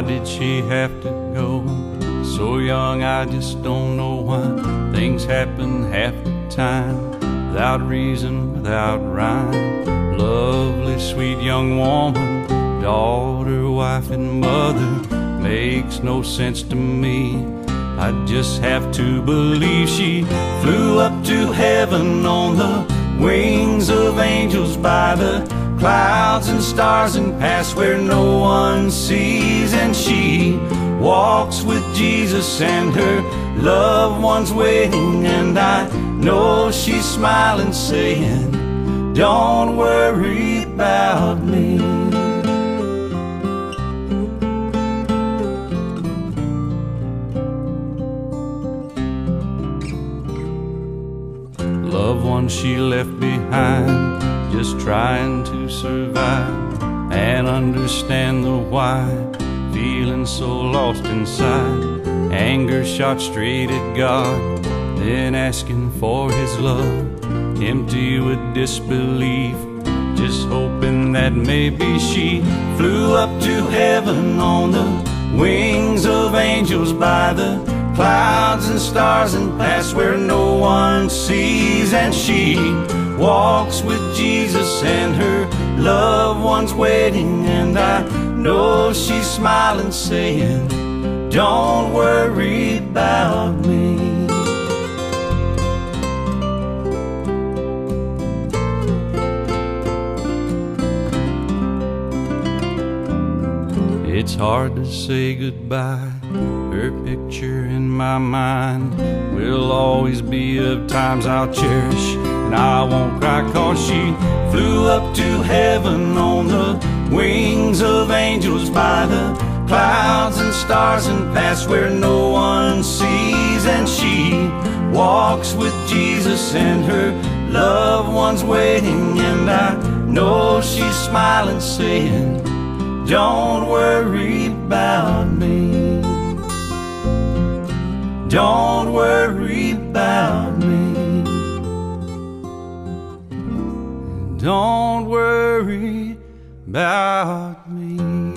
did she have to go? So young, I just don't know why. Things happen half the time, without reason, without rhyme. Lovely, sweet young woman, daughter, wife, and mother, makes no sense to me. I just have to believe she flew up to heaven on the wings of angels by the clouds and stars and past where no one sees she walks with Jesus and her loved ones waiting. And I know she's smiling saying don't worry about me. Loved one she left behind just trying to survive and understand the why feeling so lost inside Anger shot straight at God, then asking for His love, empty with disbelief. Just hoping that maybe she flew up to heaven on the wings of angels by the clouds and stars and past where no one sees. And she walks with Jesus and her loved ones waiting. And I know she's smiling, saying, don't worry about me. It's hard to say goodbye. Her picture in my mind will always be of times I'll cherish. And I won't cry cause she flew up to heaven on the wings of angels by the clouds and stars and past where no one sees and she walks with Jesus and her loved ones waiting. And I know she's smiling saying don't worry about me. Don't worry about me. Don't worry about me